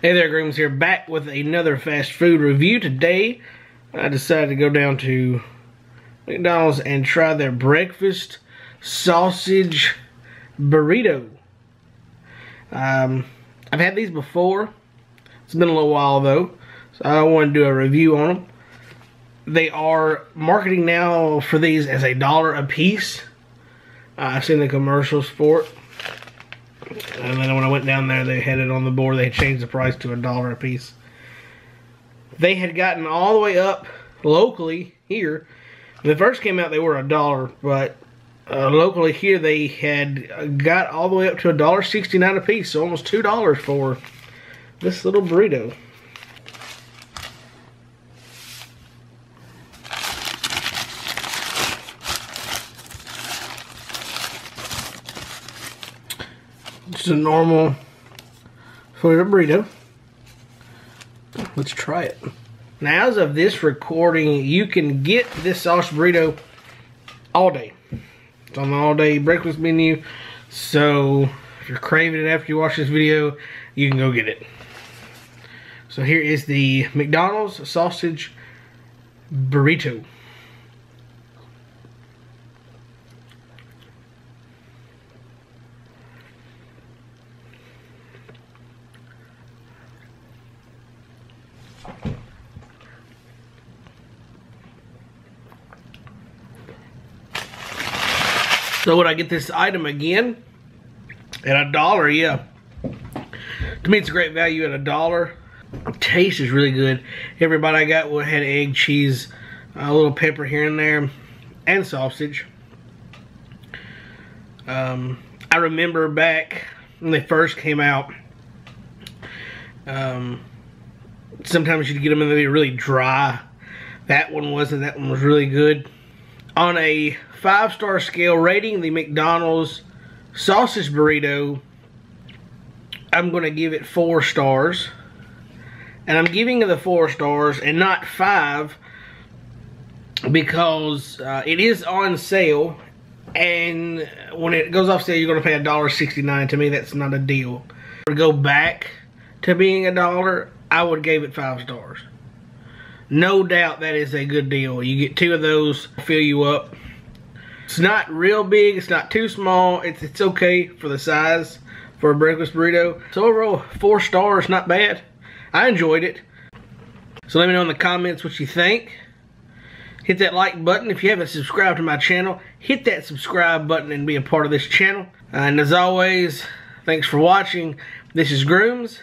Hey there, Grooms here, back with another fast food review. Today, I decided to go down to McDonald's and try their breakfast sausage burrito. Um, I've had these before. It's been a little while though, so I want to do a review on them. They are marketing now for these as a dollar a piece. Uh, I've seen the commercials for it. And then when I went down there, they had it on the board. They changed the price to a dollar a piece. They had gotten all the way up locally here. When they first came out, they were a dollar, but uh, locally here, they had got all the way up to a dollar sixty-nine a piece, so almost two dollars for this little burrito. Just a normal Florida burrito. Let's try it. Now, as of this recording, you can get this sausage burrito all day. It's on the all-day breakfast menu. So, if you're craving it after you watch this video, you can go get it. So here is the McDonald's sausage burrito. So would I get this item again? At a dollar, yeah. To me, it's a great value at a dollar. Taste is really good. Everybody I got had egg, cheese, a little pepper here and there, and sausage. Um, I remember back when they first came out, um, sometimes you'd get them and they'd be really dry. That one wasn't. That one was really good. On a five-star scale rating, the McDonald's sausage burrito, I'm going to give it four stars. And I'm giving it the four stars and not five because uh, it is on sale. And when it goes off sale, you're going to pay a dollar sixty-nine. To me, that's not a deal. Go back to being a dollar, I would give it five stars. No doubt that is a good deal. You get two of those, fill you up. It's not real big. It's not too small. It's, it's okay for the size for a breakfast burrito. So overall, four stars, not bad. I enjoyed it. So let me know in the comments what you think. Hit that like button. If you haven't subscribed to my channel, hit that subscribe button and be a part of this channel. And as always, thanks for watching. This is Grooms,